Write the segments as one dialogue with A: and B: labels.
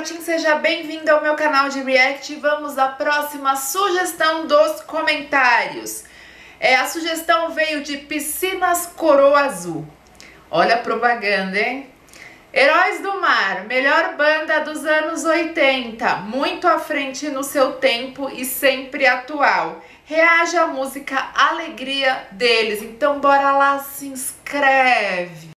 A: Martins, seja bem-vindo ao meu canal de React. Vamos à próxima sugestão dos comentários. É, a sugestão veio de Piscinas Coroa Azul. Olha a propaganda, hein? Heróis do Mar, melhor banda dos anos 80, muito à frente no seu tempo e sempre atual. Reage à música Alegria deles. Então bora lá, se inscreve.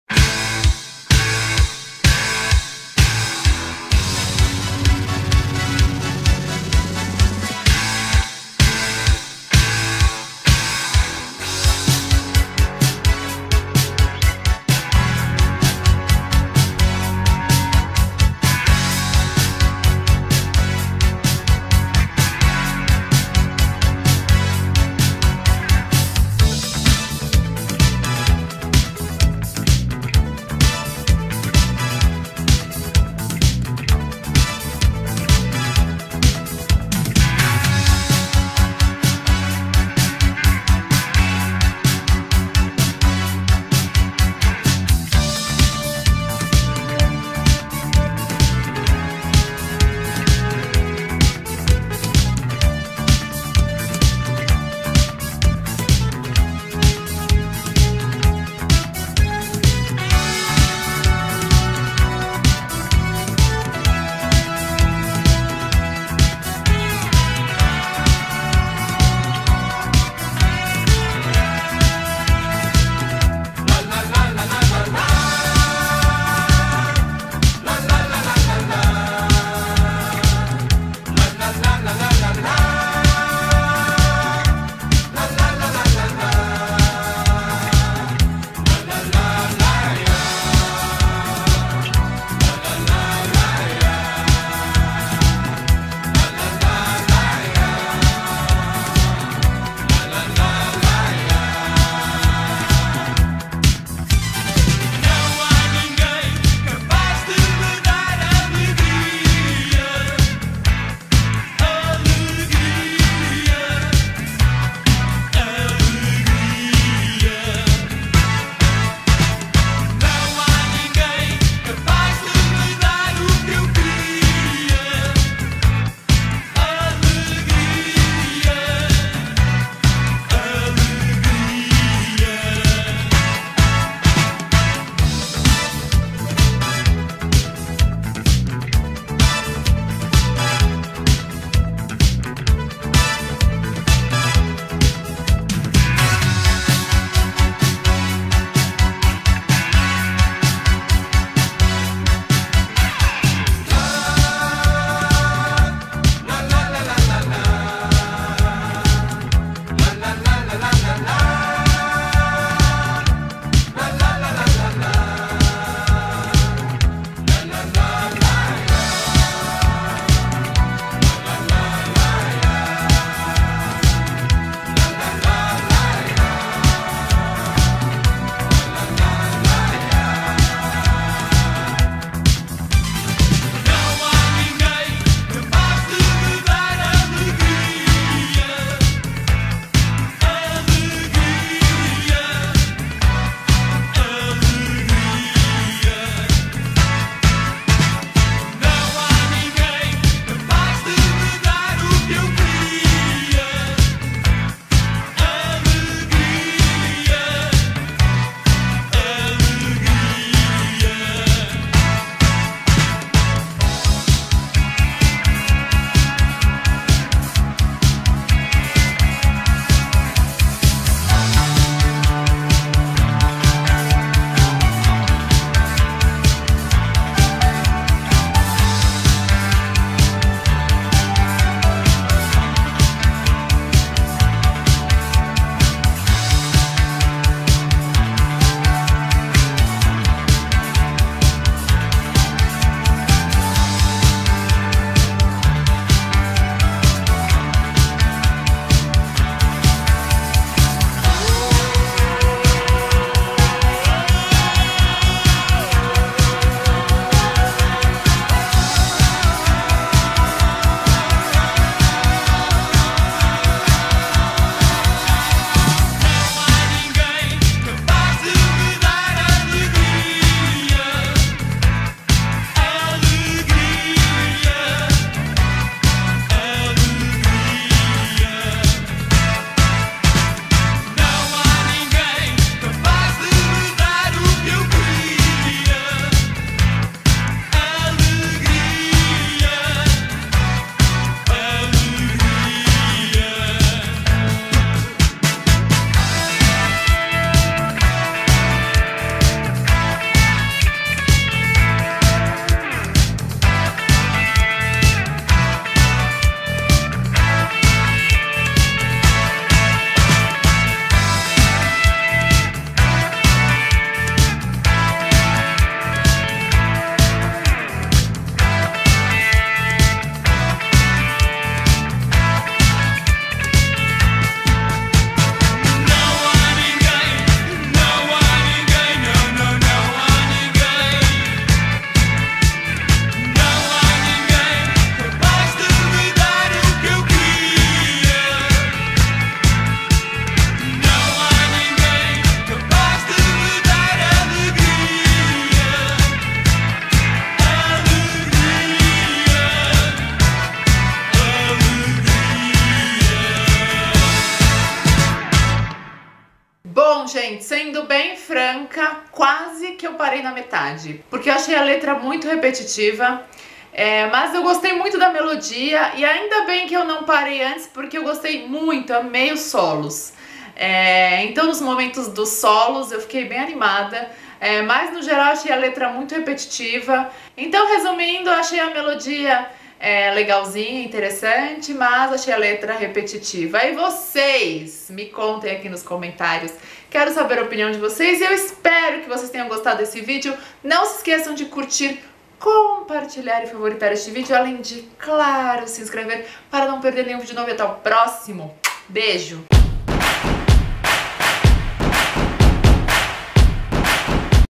A: Franca, quase que eu parei na metade, porque eu achei a letra muito repetitiva. É, mas eu gostei muito da melodia e ainda bem que eu não parei antes porque eu gostei muito, amei os solos. É, então nos momentos dos solos eu fiquei bem animada, é, mas no geral achei a letra muito repetitiva. Então resumindo, achei a melodia é, legalzinha, interessante, mas achei a letra repetitiva. E vocês, me contem aqui nos comentários. Quero saber a opinião de vocês e eu espero que vocês tenham gostado desse vídeo. Não se esqueçam de curtir, compartilhar e favoritar este vídeo, além de, claro, se inscrever para não perder nenhum vídeo novo. E até o próximo. Beijo!